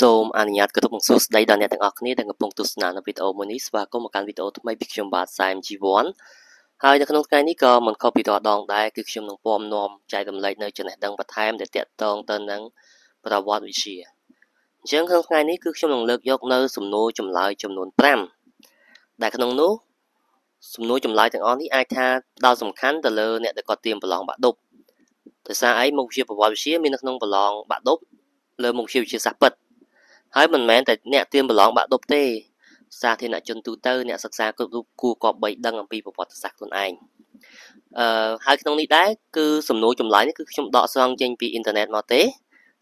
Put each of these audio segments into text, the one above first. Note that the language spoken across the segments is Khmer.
សូមអនុញ្ញាតគោរពនិងសួស្តីដល់អ្នកទាំងអស់គ្នាដែលកំពុងទស្សនានៅវីដេអូមួយនេះស្វាគមន៍មកកាន់វីដេអូថ្មីពីខ្ញុំបាទសែមជីវ័នហើយនៅក្នុងថ្ងៃនេះក៏មិនខុសពីរាល់ដងដែរគឺខ្ញុំនឹងពំនាំចែករំលែកនៅចំណេះដឹងបន្ថែមដែលទាក់ទងទៅនឹងប្រវត្តិវិទ្យាអញ្ចឹងក្នុងថ្ងៃនេះគឺខ្ញុំនឹងលើកយកនៅសំណួរចម្លើយចំនួន5ដែលក្នុងនោះសំណួរចម្លើយទាំងអស់នេះអាចថាដល់សំខាន់ទៅលើអ្នកដែលគាត់ត្រៀមប្រឡងបាក់ឌុបដោយសារអីមុខវិជ្ជាប្រវត្តិវិទ្យាមាននៅក្នុងប្រឡងបាក់ឌុបលើមុខវិជ្ជាវិទ្យាសាស្ត្រពិត ហើយមិនមែនតែអ្នកទៀមប្រឡងបាក់ដប់ទេសាធារណជនទូទៅអ្នកសិក្សាគ្រប់រូបគួរគប្បីដឹងអំពីប្រវត្តិសាស្ត្រខ្លួនឯងអឺហើយក្នុងនេះដែរគឺសំណួរចម្លើយនេះគឺខ្ញុំដកស្រង់ចេញពីអ៊ីនធឺណិតមកទេ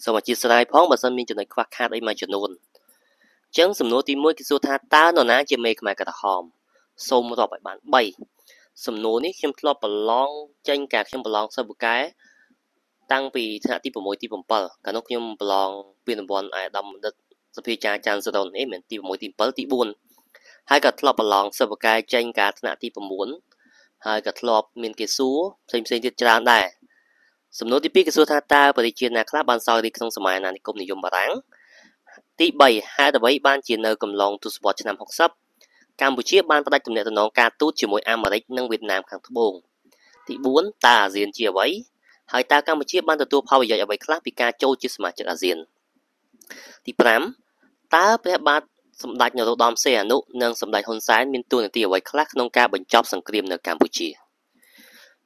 សូមអធិស្ឋានផងបើសិនមានចំណុចខ្វះខាតអីមួយចំនួនអញ្ចឹងសំណួរទី1គឺសួរថាតើនរណាជាមេខ្មែរក្រហមសូមរាប់ឲ្យបាន3សំណួរនេះខ្ញុំធ្លាប់ប្រឡងចេញការខ្ញុំប្រឡងសិស្សពូកែតាំងពីថ្នាក់ទី6ទី7កាលនោះខ្ញុំប្រឡងពានរង្វាន់អាយដាមបណ្ឌិត សភាចាចាន់សរុននេះមានទី6ទី7ទី4ហើយក៏ធ្លាប់ប្រឡងសិបកាយចេញការថ្នាក់ទី9ហើយក៏ធ្លាប់មានគេសួរផ្សេងផ្សេងទៀតច្រើនដែរសំណួរទី2គេសួរថាតើបរិជាណាខ្លះបានសោយរីក្នុងសម័យអាណានិគមនិយមបារាំងទី3ហេតុអ្វីបានជានៅកំឡុងទសវត្សរ៍ឆ្នាំ60កម្ពុជាបានផ្ដាច់ទំនាក់ទំនងការទូតជាមួយអាមេរិកនិងវៀតណាមខាងត្បូងទី4តើអាស៊ានជាអ្វីហើយតើកម្ពុជាបានទទួលផលប្រយោជន៍អ្វីខ្លះពីការចូលជាសមាជិកអាស៊ានទី5 តើព្រះបាទសម្ដេចនរោត្តមសីហនុនិងសម្ដេចហ៊ុនសែនមានតួនាទីអ្វីខ្លះក្នុងការបញ្ចប់សង្គ្រាមនៅកម្ពុជា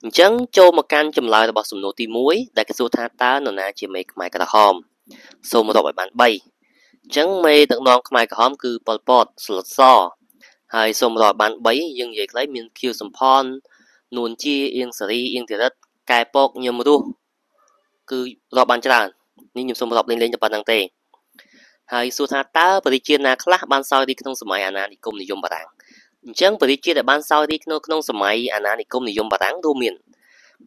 អញ្ចឹងចូលមកកាន់ចម្លើយរបស់សំណួរទី1ដែលគេសួរថាតើនរណាជាមេខ្មែរក្រហមសូមរាប់ឲ្យបាន3អញ្ចឹងមេដឹកនាំខ្មែរក្រហមគឺប៉ុលពតស្លុតសហើយសូមរាប់បាន3យើងនិយាយខ្លីមានខៀវសំផននួនជាអៀងសេរីអៀងធីរិតកែពកញឹមរស់គឺរាប់បានច្រើននេះខ្ញុំសូមរាប់លេងលេងតែប៉ុណ្្នឹងទេ ហើយសួរថាតើបរិជាណាខ្លះបានសោយរីក្នុងសម័យអាណានិគមនិយមបារាំងអញ្ចឹងបរិជាដែលបានសោយរីក្នុងក្នុងសម័យអាណានិគមនិយមបារាំងរួមមាន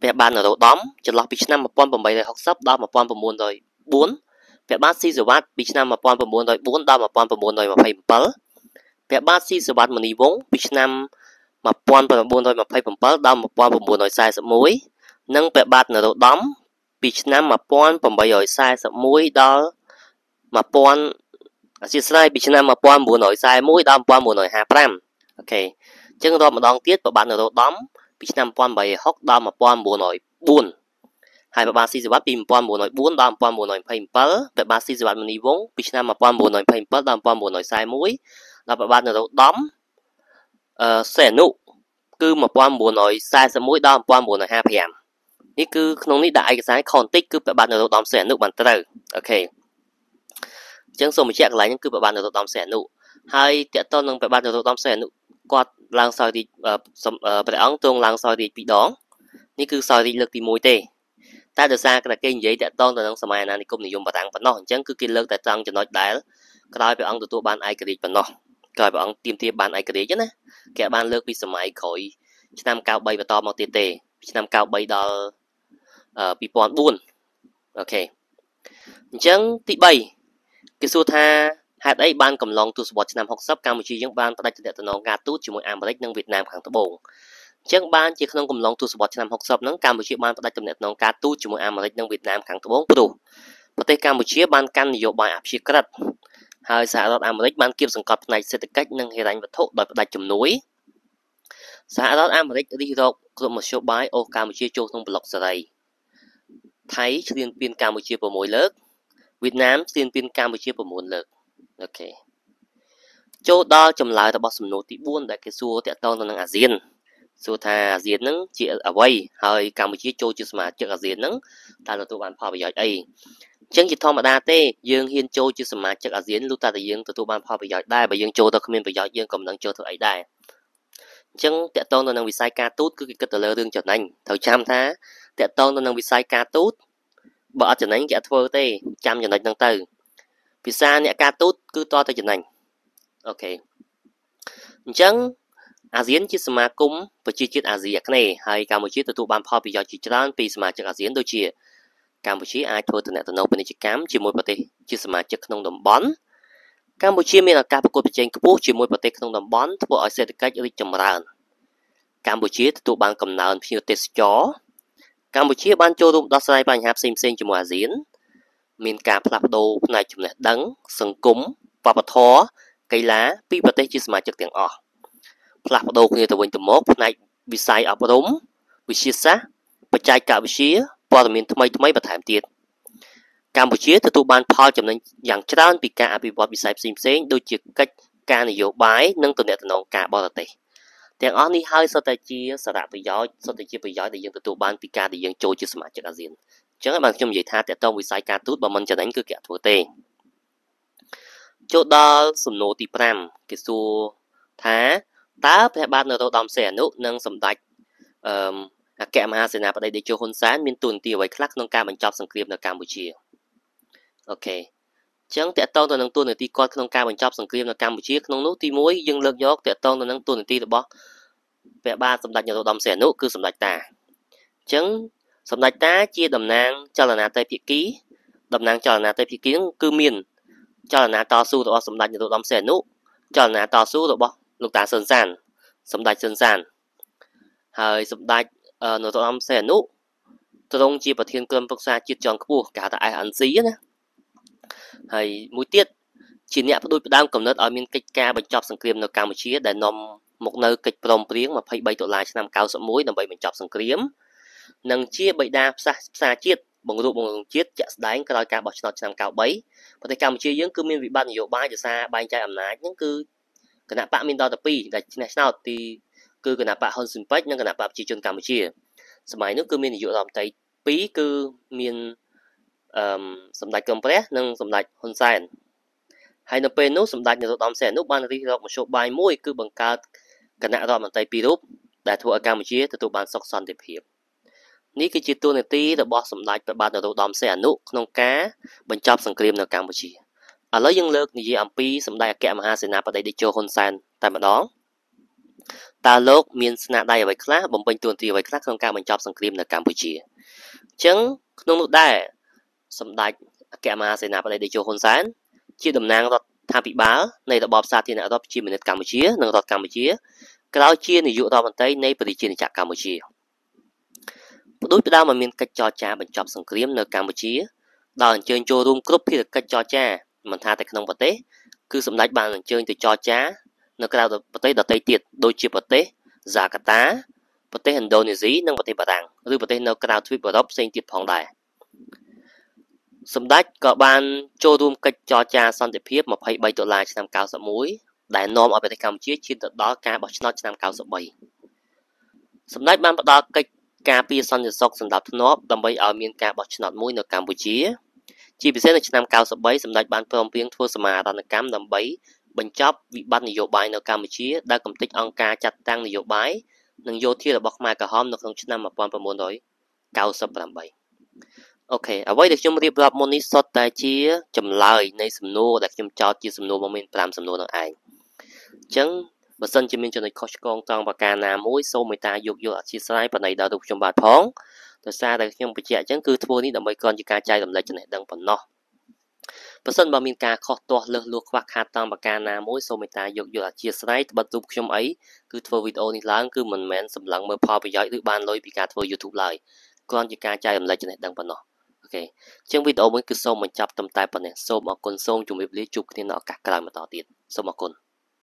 ព្រះបាទនរោត្តមចន្លោះពីឆ្នាំ1860ដល់1904ព្រះបាទស៊ីសវត្តពីឆ្នាំ1904ដល់1927ព្រះបាទស៊ីសវត្តមុនីវង្សពីឆ្នាំ1927ដល់1941និងព្រះបាទនរោត្តមពីឆ្នាំ1841ដល់ 1000អធិស្ឋានពីឆ្នាំ1941ដល់1955អូខេអញ្ចឹងរាប់ម្ដងទៀតប្របាទនរោត្តមពីឆ្នាំ1860ដល់1904ហើយប្របាទស៊ីសវត្តពី1904ដល់1927ប្របាទស៊ីសវត្តមនីវង្សពីឆ្នាំ1927ដល់1941ដល់ប្របាទនរោត្តមអឺសេនុគឺ1941ដល់1955នេះគឺក្នុងនេះដាក់ឯកសារខនតិចគឺប្របាទនរោត្តមសេនុបានត្រូវអូខេ ចឹងសូមបញ្ជាក់កន្លែងហ្នឹងគឺប្របាទនរោត្តមសីហនុហើយតកតនឹងប្របាទនរោត្តមសីហនុគាត់ឡើងសោយរាជព្រះអង្គទ្រង់ឡើងសោយរាជពីរដងនេះគឺសោយរាជលើកទី1ទេតែដោយសារតែគេនិយាយតកតងទៅនឹងសម័យអាណានិគមនិយមបារាំងប៉ុណ្ណោះអញ្ចឹងគឺគេលើកតែត្រង់ចំណុចដែលក្រោយព្រះអង្គទទួលបានឯករាជ្យប៉ុណ្ណោះក្រោយព្រះអង្គទាមទារបានឯករាជ្យណាគេបានលើកពីសម័យក្រោយឆ្នាំ93បន្តមកទៀតទេឆ្នាំ93ដល់2004អូខេអញ្ចឹងទី3 គេសួរថាហេតុអីបានកំឡុងទសវត្សរ៍ឆ្នាំ60កម្ពុជាយើងបានផ្ដាច់ទំនាក់ទំនងការទូតជាមួយអាមេរិកនិងវៀតណាមខាងត្បូងអញ្ចឹងបានជាក្នុងកំឡុងទសវត្សរ៍ឆ្នាំ60ហ្នឹងកម្ពុជាបានផ្ដាច់ទំនាក់ទំនងការទូតជាមួយអាមេរិកនិងវៀតណាមខាងត្បូងព្រោះប្រទេសកម្ពុជាបានកាន់នយោបាយអព្យាក្រឹតហើយសហរដ្ឋអាមេរិកបានគៀបសង្កត់ផ្នែកសេដ្ឋកិច្ចនិងហិរញ្ញវត្ថុដោយផ្ដាច់ជំនួយសហរដ្ឋអាមេរិករិះរកគ្រប់មធ្យោបាយអូសកម្ពុជាចូលក្នុងប្លុកសេរីថៃឈ្លានពានកម្ពុជា6លើក វៀតណាមស្ទានពានកម្ពុជា9លើកអូខេចូលដល់ចម្លើយរបស់សំណួរទី4ដែលគេសួរតាក់ទងទៅនឹងអាស៊ានសួរថាអាស៊ានហ្នឹងជាអ្វីហើយកម្ពុជាចូលជាសមាជិកអាស៊ានហ្នឹងតើទទួលបានផលប្រយោជន៍អីអញ្ចឹងជាធម្មតាទេយើងហ៊ានចូលជាសមាជិកអាស៊ានលុះតែតែយើងទទួលបានផលប្រយោជន៍ដែរបើយើងចូលទៅគ្មានប្រយោជន៍យើងក៏មិនដឹងចូលធ្វើអីដែរអញ្ចឹងតកតងទៅនឹងវិស័យការទូតគឺគេគិតទៅលើរឿងចំណេញត្រូវចាំថាតកតងទៅនឹងវិស័យការទូត បើអត់ចំណេញគេអត់ធ្វើទេចាំចំណុចហ្នឹងទៅភាសាអ្នកការទូតគឺតតែចំណេញអូខេអញ្ចឹងអាស៊ានជាសមាគមប្រជាជាតិអាស៊ីអាគ្នេយ៍ហើយកម្ពុជាទទួលបានផលប្រយោជន៍ជាច្រើនពីសមាជិកអាស៊ានដូចជាកម្ពុជាអាចធ្វើទំនាក់ទំនងពាណិជ្ជកម្មជាមួយប្រទេសជាសមាជិកក្នុងតំបន់កម្ពុជាមានឱកាសប្រកួតប្រជែងខ្ពស់ជាមួយប្រទេសក្នុងតំបន់ធ្វើឲ្យសេដ្ឋកិច្ចរីកចម្រើនកម្ពុជាទទួលបានកំណើនភ្ញៀវទេសចរ កម្ពុជាបានចូលរួមដោះស្រាយបញ្ហាផ្សេងៗជាមួយអាស៊ាន មានការផ្លាស់ប្ដូរផ្នែកចំណេះដឹង សង្គមវប្បធម៌កីឡាពីប្រទេសជាសមាជិកទាំងអស់ផ្លាស់ប្ដូរគ្នាទៅវិញទៅមកផ្នែកវិស័យអប់រំវិទ្យាសាស្ត្របច្ចេកវិទ្យាព័ត៌មានថ្មីថ្មីបន្ថែមទៀតកម្ពុជាទទួលបានផលចំណេញយ៉ាងច្រើនពីការអភិវឌ្ឍវិស័យផ្សេងៗដូចជាកិច្ចការនយោបាយនិងទំនាក់ទំនងការបរទេស ទាំងអស់នេះហើយសុទ្ធតែជាសារៈប្រយោជន៍សុទ្ធតែជាប្រយោជន៍ដែលយើងទទួលបានពីការដែលយើងចូលជាសមាជិកអាស៊ានអញ្ចឹងបានខ្ញុំនិយាយថាតកតងវិស័យការទូតបើមិនចំណេញគឺគេអត់ធ្វើទេចូលដល់សំណួរទី5គេសួរថាតើព្រះបាទនរោត្តមសីហនុនិងសម្ដេចអឺអគ្គមហាសេនាបតីតេជោហ៊ុនសែនមានទួនាទីអ្វីខ្លះក្នុងការបញ្ចប់សង្គ្រាមនៅកម្ពុជាអូខេ ចឹងតកតងទៅនឹងទួនាទីគាត់ក្នុងការបញ្ចប់សង្គ្រាមនៅកម្ពុជាក្នុងនោះទី1យើងលើកយកតកតងទៅនឹងទួនាទីរបស់ព្រះបាទសម្ដេចនរោត្តមសីហនុគឺសម្ដេចតាចឹងសម្ដេចតាជាតំណាងចលនាតេភាគីតំណាងចលនាតេភាគីគឺមានចលនាតស៊ូរបស់សម្ដេចនរោត្តមសីហនុចលនាតស៊ូរបស់លោកតាស៊ិនសានសម្ដេចស៊ិនសានហើយសម្ដេចនរោត្តមសីហនុទ្រង់ជាប្រធានក្រុមប្រឹក្សាជាតិជាន់ខ្ពស់គេហៅថា ANC ណា ហើយមួយទៀតជាអ្នកផ្ដួចផ្ដើមកំណត់ឲ្យមានកិច្ចការបញ្ចប់សង្គ្រាមនៅកម្ពុជាដែលនាំមកនៅកិច្ចព្រមព្រៀង23ដុល្លារឆ្នាំ91ដើម្បីបញ្ចប់សង្គ្រាមនិងជាបិតាផ្សះផ្សាជាតិបង្រួបបង្រួមជាតិជាក់ស្ដែងក្រោយការបោះឆ្នោតឆ្នាំ93ប្រទេសកម្ពុជាយើងគឺមានវិបត្តិនយោបាយដោយសារបែងចែកអំណាចហ្នឹងគឺគណៈបកមានដល់ទៅ2ដែលឈ្នះឆ្នោតទីគឺគណៈបកហ៊ុនស៊ិនប៉ិចនិងគណៈបកប្រជាជនកម្ពុជាសម័យនោះគឺមាននាយករដ្ឋមន្ត្រី2គឺមាន អឺសម្ដេចកឹមព្រះនិងសម្ដេចហ៊ុនសែនហើយនៅពេលនោះសម្ដេចនរោត្តមសីហនុបានរិះរកមធ្យោបាយមួយគឺបង្កើតគណៈរដ្ឋមន្ត្រីពីររូបដែលធ្វើឲ្យកម្ពុជាទទួលបានសុខសន្តិភាពនេះគឺជាទូនាទីរបស់សម្ដេចព្រះបាទនរោត្តមសីហនុក្នុងការបញ្ចប់សង្គ្រាមនៅកម្ពុជាឥឡូវយើងលើកនិយាយអំពីសម្ដេចអគ្គមហាសេនាបតីតេជោហ៊ុនសែនតែម្ដងតើលោកមានស្នាដៃអ្វីខ្លះបំពេញតួនាទីអ្វីខ្លះក្នុងការបញ្ចប់សង្គ្រាមនៅកម្ពុជាអញ្ចឹងក្នុងនោះដែរ សម្ដេចអគ្គមហាសេនាបតីតេជោហ៊ុនសែនជាតំណាងរដ្ឋាភិបាលនៃរបបសាធារណរដ្ឋប្រជាមានិតកម្ពុជានិងរដ្ឋកម្ពុជាក្រោយជានាយករដ្ឋមន្ត្រីនៃប្រជាណាចក្រកម្ពុជាបដូចផ្ដើមឲ្យមានកិច្ចចរចាបញ្ចប់សង្គ្រាមនៅកម្ពុជាដោយអញ្ជើញចូលរួមគ្រប់ភារកិច្ចចរចាមិនថាតែក្នុងប្រទេសគឺសម្ដេចបានអញ្ជើញទៅចរចានៅក្រៅប្រទេសដទៃទៀតដូចជាប្រទេសហ្សាកាតាប្រទេសឥណ្ឌូនេស៊ីនិងប្រទេសបារាំងឬប្រទេសនៅក្រៅទ្វីបអឺរ៉ុបផ្សេងទៀតផងដែរ សម្ដេចក៏បានចូលរួមកិច្ចចរចាសន្តិភាព23ដុល្លារឆ្នាំ91ដែលនាំឲ្យប្រទេសកម្ពុជាឈានទៅដល់ការបោះឆ្នោតឆ្នាំ93សម្ដេចបានផ្ដល់កិច្ចការពារសន្តិសុខសម្រាប់ធ្នាប់ដើម្បីឲ្យមានការបោះឆ្នោតមួយនៅកម្ពុជា ជាពិសេសនៅឆ្នាំ93សម្ដេចបានព្រមព្រៀងធ្វើសមាហរណកម្មដើម្បីបញ្ចប់វិបត្តិនយោបាយនៅកម្ពុជាដែលកំទេចអង្គការចាត់តាំងនយោបាយនិងយោធារបស់ខ្មែរក្រហមនៅក្នុងឆ្នាំ1998 អូខេអ្វីដែលខ្ញុំរៀបរាប់មុននេះសុទ្ធតែជាចម្លើយនៃសំណួរដែលខ្ញុំចោទជាសំណួរមកមាន5សំណួរនោះឯងអញ្ចឹងបើសិនជាមានចំណុចខុសឆ្គងត្រង់ប្រការណាមួយសូមមេត្តាយោគយល់អធិស្ឋានបណ្ដៃដល់រូបខ្ញុំបាទផងដោយសារតែខ្ញុំបញ្ជាក់អញ្ចឹងគឺធ្វើនេះដើម្បីគ្រាន់ជាការចែករំលែកចំណេះដឹងប៉ុណ្ណោះបើសិនបើមានការខុសទាស់លើសលួសខ្វះខាតតាមប្រការណាមួយសូមមេត្តាយោគយល់អធិស្ឋានត្បិតរូបខ្ញុំអីគឺធ្វើវីដេអូនេះឡើងគឺមិនមែនសម្លឹងមើលផលប្រយោជន៍ឬបានលុយពីការធ្វើ YouTube ឡើយគ្រាន់ជាការចែករំលែកចំណេះដឹងប៉ុណ្ណោះ អូខេជាងវីដេអូមួយគឺសូមបញ្ចប់ត្រឹមតែប៉ុណ្ណេះសូមអរគុណសូមជម្រាបលាជួបគ្នានៅឱកាសក្រោយបន្តទៀតសូមអរគុណ